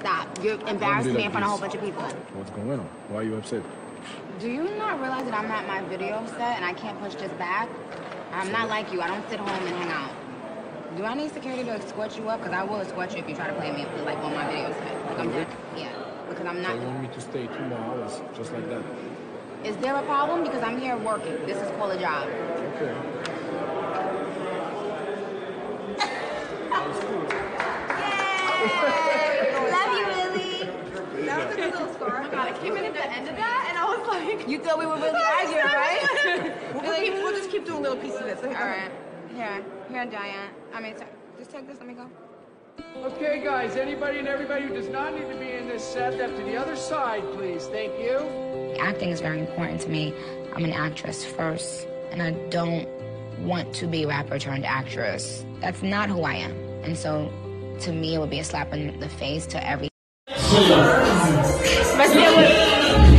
Stop. You're embarrassing me in front of a whole bunch of people. What's going on? Why are you upset? Do you not realize that I'm at my video set and I can't push this back? I'm not like you. I don't sit home and hang out. Do I need security to escort you up? Because I will escort you if you try to play me like on my video set. Like I'm just, yeah. Because I'm So not. you want me to stay two more hours just like that? Is there a problem? Because I'm here working. This is called a job. Okay. Love you, Lily. That was a good little score. My God, I came in at the end of that and I was like, you thought we were really arguing, right? We'll, keep, we'll just keep doing little pieces of this. All right. Here, here, Diane. I mean, sorry. just take this. Let me go. Okay, guys, anybody and everybody who does not need to be in this set, step to the other side, please. Thank you. Acting is very important to me. I'm an actress first, and I don't want to be rapper turned actress. That's not who I am. And so, to me, it would be a slap in the face to every. Vai ser